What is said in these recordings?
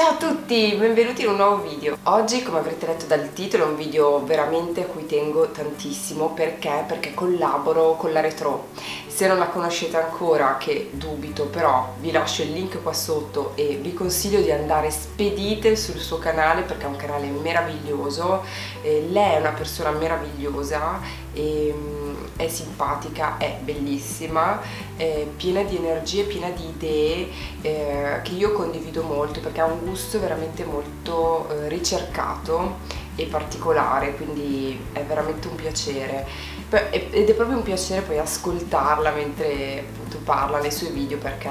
Ciao a tutti, benvenuti in un nuovo video. Oggi, come avrete letto dal titolo, è un video veramente a cui tengo tantissimo. Perché? Perché collaboro con la Retro. Se non la conoscete ancora, che dubito, però vi lascio il link qua sotto e vi consiglio di andare spedite sul suo canale perché è un canale meraviglioso. Eh, lei è una persona meravigliosa e mm, è simpatica, è bellissima, è piena di energie, piena di idee eh, che io condivido molto perché ha un gusto veramente molto eh, ricercato e particolare, quindi è veramente un piacere. Ed è proprio un piacere poi ascoltarla mentre appunto parla nei suoi video perché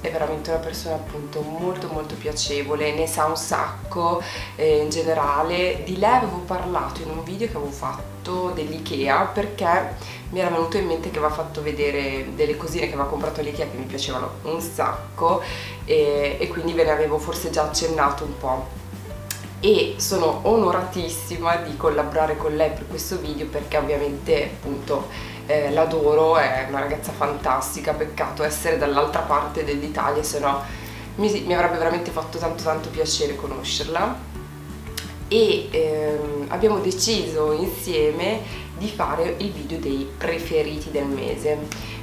è veramente una persona appunto molto molto piacevole, ne sa un sacco eh, in generale. Di lei avevo parlato in un video che avevo fatto dell'Ikea perché mi era venuto in mente che aveva fatto vedere delle cosine che aveva comprato all'Ikea che mi piacevano un sacco e, e quindi ve ne avevo forse già accennato un po' e sono onoratissima di collaborare con lei per questo video perché ovviamente appunto eh, l'adoro, è una ragazza fantastica, peccato essere dall'altra parte dell'Italia, se no mi, mi, avrebbe veramente fatto tanto tanto piacere conoscerla e ehm, abbiamo deciso insieme di fare il video dei preferiti del mese.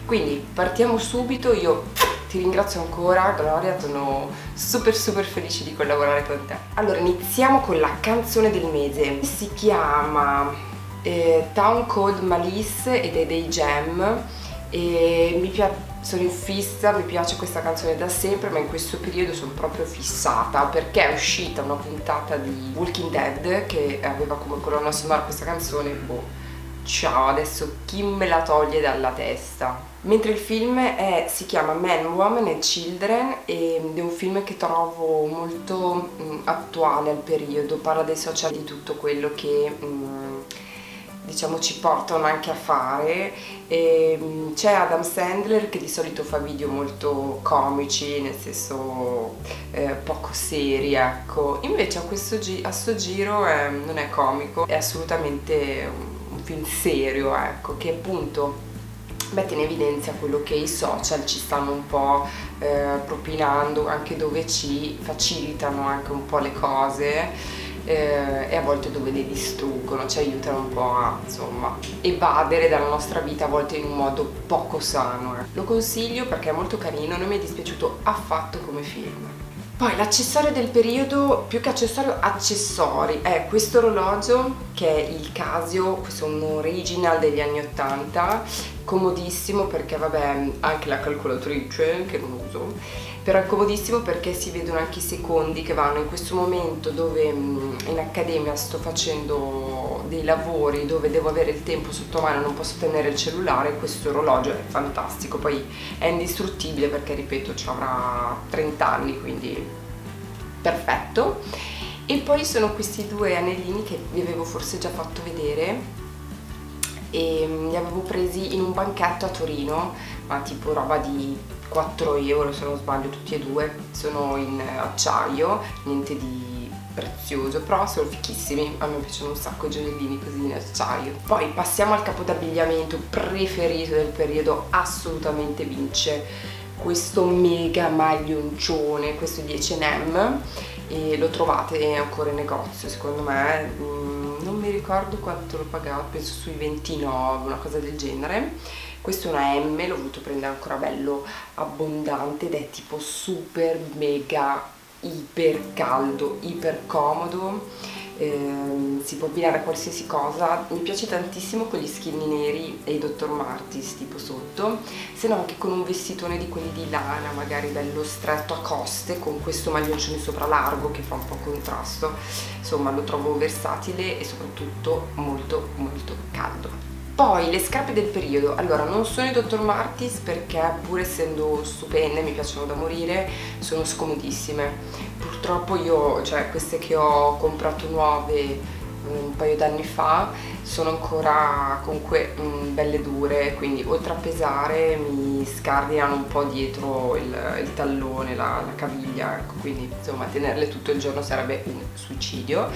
Quindi partiamo subito, io ti ringrazio ancora Gloria, sono super super felice di collaborare con te. Allora iniziamo con la canzone del mese, si chiama eh, Town Cold Malice ed è dei Jam. E mi piace sono in fissa, mi piace questa canzone da sempre, ma in questo periodo sono proprio fissata perché è uscita una puntata di Walking Dead che aveva come colonna sonora questa canzone, boh, ciao, adesso chi me la toglie dalla testa? Mentre il film è, si chiama Man, Woman and Children ed è un film che trovo molto mh, attuale al periodo, parla dei social di tutto quello che mh, diciamo ci portano anche a fare. C'è Adam Sandler che di solito fa video molto comici nel senso eh, poco seri ecco. Invece a questo gi a sto giro eh, non è comico è assolutamente un, un film serio ecco che appunto mette in evidenza quello che i social ci stanno un po' eh, propinando, anche dove ci facilitano anche un po' le cose eh, e a volte dove le distruggono, ci aiutano un po' a insomma evadere dalla nostra vita a volte in un modo poco sano. Eh. Lo consiglio perché è molto carino, non mi è dispiaciuto affatto come film. Poi l'accessorio del periodo, più che accessorio, accessori, è questo orologio che è il Casio, questo è un original degli anni 80, comodissimo perché vabbè anche la calcolatrice che non uso, però è comodissimo perché si vedono anche i secondi che vanno. In questo momento dove in accademia sto facendo dei lavori dove devo avere il tempo sotto mano non posso tenere il cellulare questo orologio è fantastico. Poi è indistruttibile perché ripeto ci avrà 30 anni quindi perfetto. E poi sono questi due anellini che vi avevo forse già fatto vedere. E mm, li avevo presi in un banchetto a Torino ma tipo roba di 4 euro se non sbaglio tutti e due sono in acciaio niente di prezioso però sono fichissimi a me piacciono un sacco i gioiellini così in acciaio. Poi passiamo al capo d'abbigliamento preferito del periodo assolutamente vince questo mega maglioncione questo di H&M e lo trovate ancora in negozio secondo me mm, non mi ricordo quanto l'ho pagato penso sui 29 una cosa del genere questo è una M, l'ho voluto prendere ancora bello abbondante ed è tipo super mega iper caldo, iper comodo. Eh, si può abbinare a qualsiasi cosa. Mi piace tantissimo con gli skinny neri e i Dr. Martis tipo sotto. Se no anche con un vestitone di quelli di lana magari bello stretto a coste con questo maglioncino sopra largo che fa un po' contrasto. Insomma lo trovo versatile e soprattutto molto molto caldo poi le scarpe del periodo, allora non sono i Dr. Martis perché pur essendo stupende, mi piacciono da morire, sono scomodissime. Purtroppo io, cioè queste che ho comprato nuove un paio d'anni fa, sono ancora comunque mh, mm, belle dure, quindi oltre a pesare mi scardinano un po' dietro il, il tallone, la, la caviglia, ecco, quindi insomma tenerle tutto il giorno sarebbe un suicidio.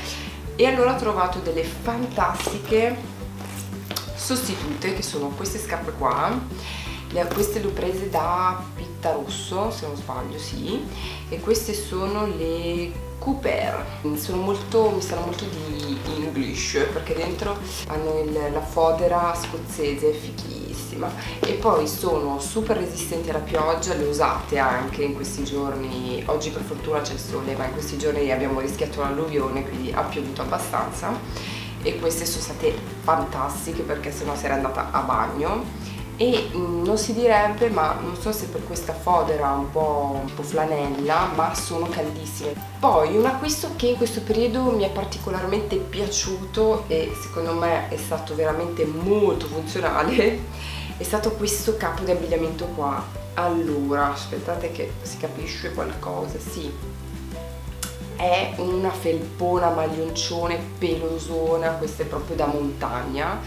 E allora ho trovato delle fantastiche sostitute che sono queste scarpe qua le, queste le ho prese da Pitta Rosso se non sbaglio sì e queste sono le Cooper. Sono molto, mi stanno molto di English perché dentro hanno il, la fodera scozzese fichissima. E poi sono super resistenti alla pioggia le usate anche in questi giorni. Oggi per fortuna c'è il sole ma in questi giorni abbiamo rischiato un'alluvione quindi ha piovuto abbastanza e queste sono state fantastiche perché sennò si era andata a bagno. E mm, non si direbbe ma non so se per questa fodera un po', un po' flanella ma sono caldissime. Poi un acquisto che in questo periodo mi è particolarmente piaciuto e secondo me è stato veramente molto funzionale è stato questo capo di abbigliamento qua. Allora aspettate che si capisce qualcosa sì è una felpona maglioncione pelosona questa è proprio da montagna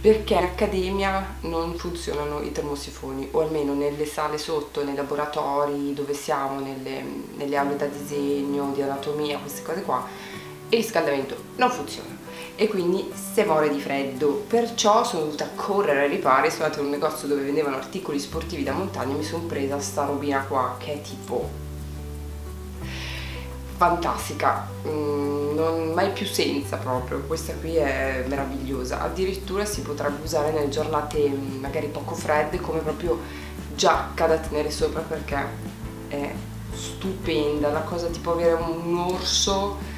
perché in accademia non funzionano i termosifoni o almeno nelle sale sotto, nei laboratori dove siamo, nelle, nelle aule da disegno, di anatomia, queste cose qua, il riscaldamento non funziona. E quindi si muore di freddo. Perciò sono dovuta correre ai ripari sono andata in un negozio dove vendevano articoli sportivi da montagna e mi sono presa sta robina qua che è tipo fantastica, mm, non mai più senza proprio, questa qui è meravigliosa, addirittura si potrebbe usare nelle giornate mm, magari poco fredde come proprio giacca da tenere sopra perché è stupenda, la cosa tipo avere un orso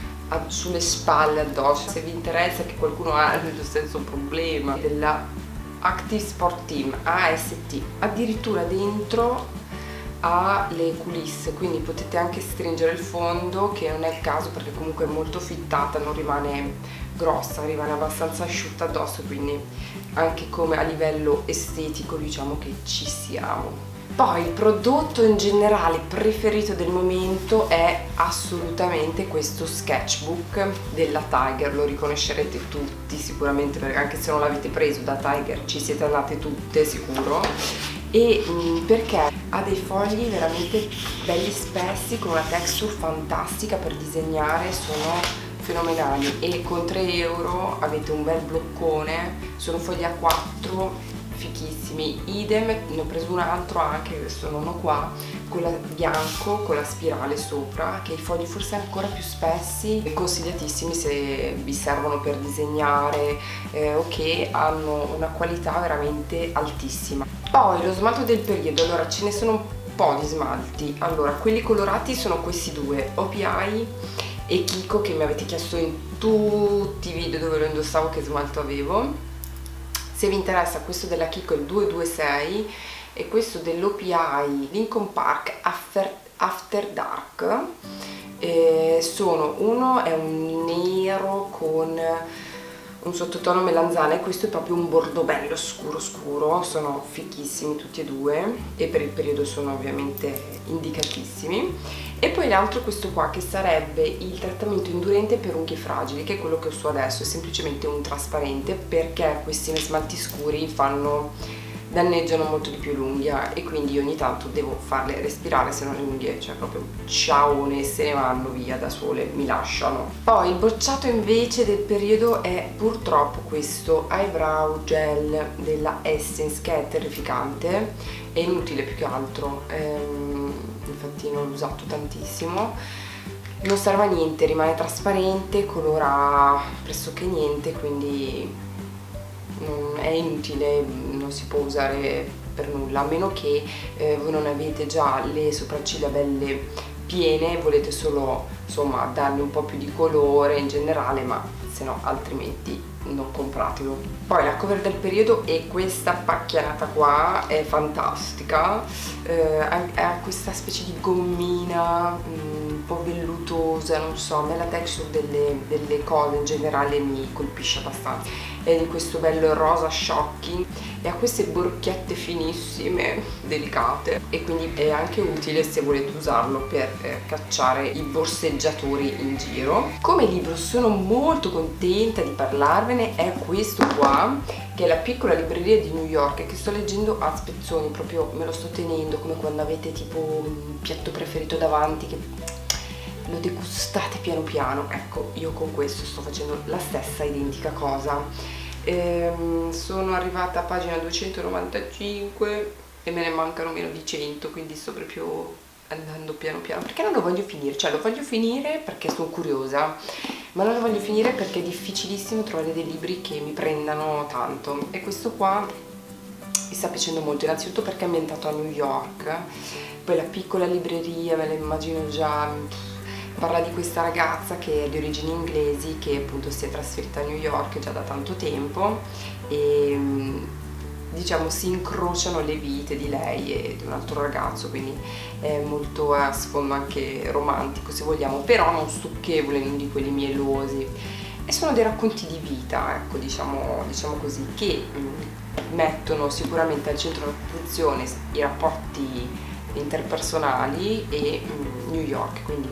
sulle spalle addosso, se vi interessa che qualcuno ha nello stesso problema. Della Active Sport Team AST, addirittura dentro ha le culisse quindi potete anche stringere il fondo che non è il caso perché comunque è molto fittata non rimane grossa rimane abbastanza asciutta addosso quindi anche come a livello estetico diciamo che ci siamo poi il prodotto in generale preferito del momento è assolutamente questo sketchbook della Tiger, lo riconoscerete tutti sicuramente perché anche se non l'avete preso da Tiger ci siete andate tutte sicuro. E perché ha dei fogli veramente belli spessi con una texture fantastica per disegnare sono fenomenali. E con 3 euro avete un bel bloccone sono fogli a 4 fichissimi. Idem ne ho preso un altro anche questo non ho qua la bianco con la spirale sopra che i fogli forse ancora più spessi e consigliatissimi se vi servono per disegnare eh, o che hanno una qualità veramente altissima poi lo smalto del periodo. Allora ce ne sono un po' di smalti. Allora quelli colorati sono questi due OPI e Kiko che mi avete chiesto in tutti i video dove lo indossavo che smalto avevo. Se vi interessa questo della Kiko è il 226 e questo dell'OPI Lincoln Park After, After Dark eh, sono uno è un nero con un sottotono melanzana e questo è proprio un bordo bello scuro scuro sono fichissimi tutti e due e per il periodo sono ovviamente indicatissimi. E poi l'altro questo qua che sarebbe il trattamento indurente per unghie fragili che è quello che ho su adesso è semplicemente un trasparente perché questi smalti scuri fanno danneggiano molto di più l'unghia e quindi ogni tanto devo farle respirare se no le unghie cioè proprio ciaone se ne vanno via da sole mi lasciano. Poi il bocciato invece del periodo è purtroppo questo eyebrow gel della Essence che è terrificante è inutile più che altro. Ehm, infatti non l'ho usato tantissimo. Non serve a niente, rimane trasparente, colora pressoché niente, quindi è inutile, non si può usare per nulla, a meno che eh, voi non avete già le sopracciglia belle piene e volete solo insomma dargli un po' più di colore in generale, ma se no altrimenti non compratelo. Poi la cover del periodo è questa pacchianata qua, è fantastica, eh, ha questa specie di gommina mm, un po' vellutosa, non so, a me la texture delle, delle cose in generale mi colpisce abbastanza è di questo bello rosa shocking e ha queste borchette finissime, delicate e quindi è anche utile se volete usarlo per eh, cacciare i borseggiatori in giro. Come libro sono molto contenta di parlarvene è questo qua che è la piccola libreria di New York che sto leggendo a spezzoni, proprio me lo sto tenendo come quando avete tipo un piatto preferito davanti che lo degustate piano piano. Ecco io con questo sto facendo la stessa identica cosa. Ehm, sono arrivata a pagina 295 e me ne mancano meno di 100 quindi sto proprio andando piano piano. Perché non lo voglio finire? Cioè lo voglio finire perché sono curiosa ma non lo voglio finire perché è difficilissimo trovare dei libri che mi prendano tanto. E questo qua mi sta piacendo molto innanzitutto perché è ambientato a New York. Poi la piccola libreria me la immagino già parla di questa ragazza che è di origini inglesi che appunto si è trasferita a New York già da tanto tempo e diciamo si incrociano le vite di lei e di un altro ragazzo quindi è molto a sfondo anche romantico se vogliamo però non stucchevole non di quelli mielosi. E sono dei racconti di vita ecco diciamo, diciamo così che mh, mettono sicuramente al centro dell'attenzione i rapporti interpersonali e mh, New York quindi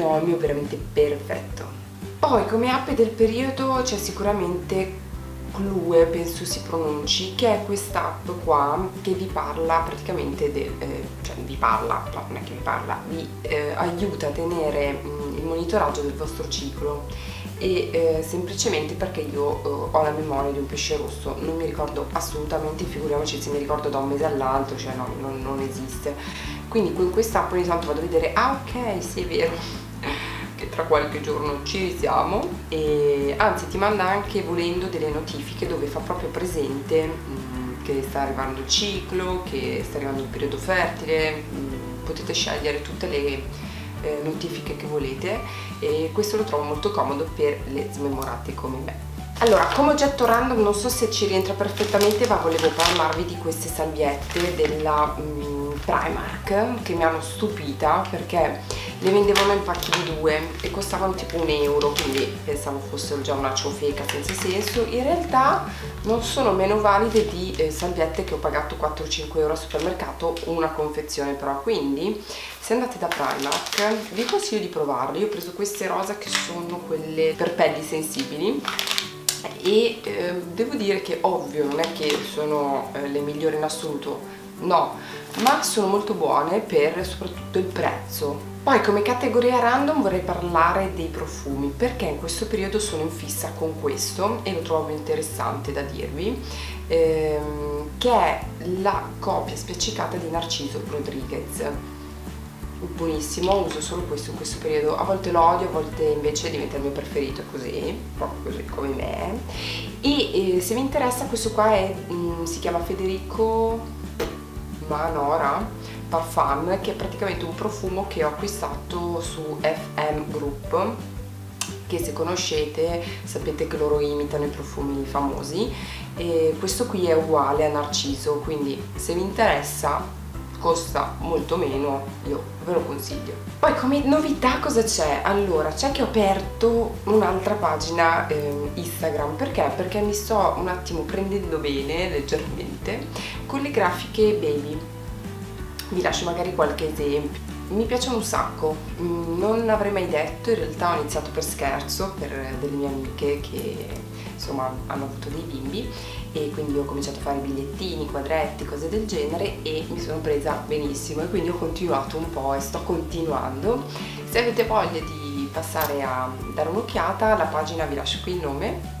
binomio veramente perfetto. Poi come app del periodo c'è sicuramente Clue penso si pronunci che è quest'app qua che vi parla praticamente del, eh, cioè vi parla, no non è che vi parla vi eh, aiuta a tenere mh, mm, il monitoraggio del vostro ciclo. E eh, semplicemente perché io eh, ho la memoria di un pesce rosso non mi ricordo assolutamente figuriamoci se mi ricordo da un mese all'altro cioè no, non, non esiste. Quindi con quest'app ogni tanto vado a vedere ah ok sì è vero che tra qualche giorno ci risiamo e anzi ti manda anche volendo delle notifiche dove fa proprio presente mh, mm, che sta arrivando il ciclo, che sta arrivando il periodo fertile, mh, mm, potete scegliere tutte le eh, notifiche che volete e questo lo trovo molto comodo per le smemorate come me. Allora, come oggetto random non so se ci rientra perfettamente ma volevo parlarvi di queste salviette della um, Primark che mi hanno stupita perché le vendevano in pacchi di due e costavano tipo un euro quindi pensavo fossero già una ciofeca senza senso. In realtà non sono meno valide di eh, salviette che ho pagato 4-5 euro al supermercato una confezione però. Quindi se andate da Primark vi consiglio di provarle io ho preso queste rosa che sono quelle per pelli sensibili e eh, devo dire che ovvio non è che sono eh, le migliori in assoluto no ma sono molto buone per soprattutto il prezzo. Poi come categoria random vorrei parlare dei profumi perché in questo periodo sono in fissa con questo e lo trovo interessante da dirvi ehm, che è la copia spiaccicata di Narciso Rodriguez. Buonissimo, uso solo questo in questo periodo, a volte lo odio, a volte invece diventa il mio preferito, così, proprio così come me. E eh, se vi interessa questo qua è, mh, mm, si chiama Federico Manora Parfum, che è praticamente un profumo che ho acquistato su FM Group, che se conoscete sapete che loro imitano i profumi famosi e questo qui è uguale a Narciso quindi se vi interessa costa molto meno, io ve lo consiglio. Poi come novità cosa c'è? Allora, c'è che ho aperto un'altra pagina eh, Instagram, perché? Perché mi sto un attimo prendendo bene, leggermente, con le grafiche baby. Vi lascio magari qualche esempio. Mi piacciono un sacco, mm, non avrei mai detto, in realtà ho iniziato per scherzo, per delle mie amiche che insomma hanno avuto dei bimbi e quindi ho cominciato a fare bigliettini, quadretti, cose del genere e mi sono presa benissimo e quindi ho continuato un po' e sto continuando. Se avete voglia di passare a dare un'occhiata, la pagina vi lascio qui il nome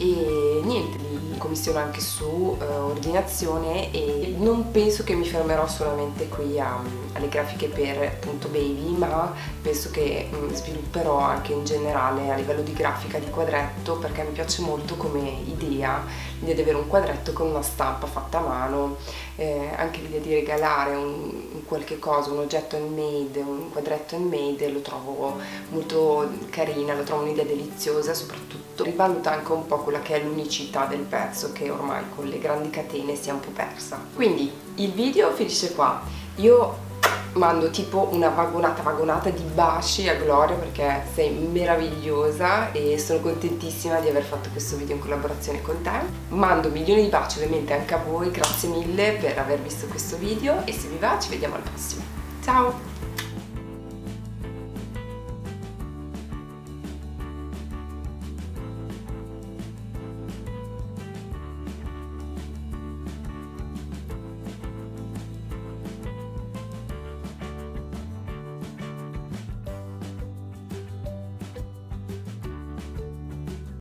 e niente, li commissiono anche su uh, ordinazione e non penso che mi fermerò solamente qui a, alle grafiche per appunto baby ma penso che um, svilupperò anche in generale a livello di grafica di quadretto perché mi piace molto come idea l'idea di avere un quadretto con una stampa fatta a mano eh, anche l'idea di regalare un, un qualche cosa, un oggetto handmade, un quadretto handmade lo trovo molto carina, lo trovo un'idea deliziosa soprattutto rivaluta anche un po' quella che è l'unicità del pezzo che ormai con le grandi catene si è un po' persa. Quindi il video finisce qua. Io mando tipo una vagonata vagonata di baci a Gloria perché sei meravigliosa e sono contentissima di aver fatto questo video in collaborazione con te. Mando milioni di baci ovviamente anche a voi. Grazie mille per aver visto questo video. E se vi va ci vediamo al prossimo. Ciao